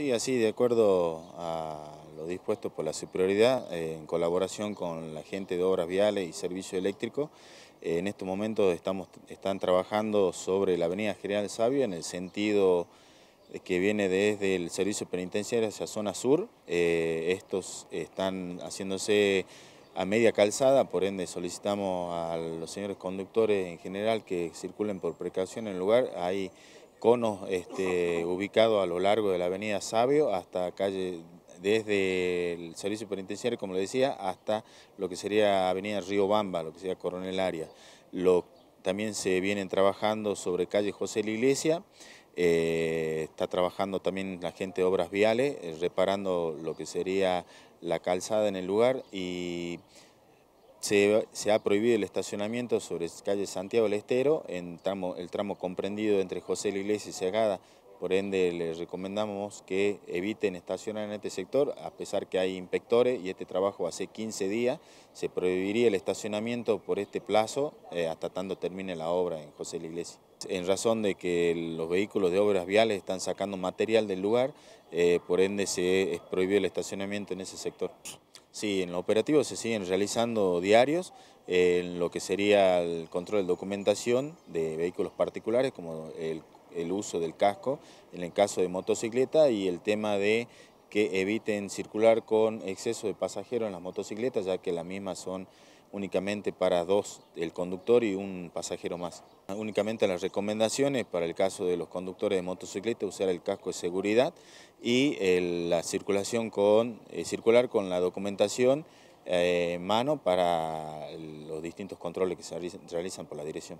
Sí, así de acuerdo a lo dispuesto por la superioridad, eh, en colaboración con la gente de Obras Viales y Servicio Eléctrico, eh, en estos momentos estamos, están trabajando sobre la Avenida General Sabio en el sentido que viene desde el Servicio Penitenciario hacia zona sur. Eh, estos están haciéndose a media calzada, por ende solicitamos a los señores conductores en general que circulen por precaución en el lugar. Hay conos este, ubicados a lo largo de la avenida Sabio hasta calle, desde el servicio penitenciario, como le decía, hasta lo que sería avenida Río Bamba, lo que sería Coronel Arias. Lo, también se vienen trabajando sobre calle José la Iglesia, eh, está trabajando también la gente de obras viales, eh, reparando lo que sería la calzada en el lugar y se, ha prohibido el estacionamiento sobre calle Santiago del Estero, en el tramo comprendido entre José la y Segada. Por ende, les recomendamos que eviten estacionar en este sector, a pesar que hay inspectores y este trabajo hace 15 días, se prohibiría el estacionamiento por este plazo eh, hasta tanto termine la obra en José la Iglesia. En razón de que los vehículos de obras viales están sacando material del lugar, eh, por ende se prohibió el estacionamiento en ese sector. Sí, en lo operativo se siguen realizando diarios en lo que sería el control de documentación de vehículos particulares, como el, uso del casco en el caso de motocicleta y el tema de que eviten circular con exceso de pasajeros en las motocicletas, ya que las mismas son únicamente para dos, el conductor y un pasajero más. Únicamente las recomendaciones para el caso de los conductores de motocicleta, usar el casco de seguridad y la circulación con, eh, circular con la documentación eh, en mano para los distintos controles que se realizan por la dirección.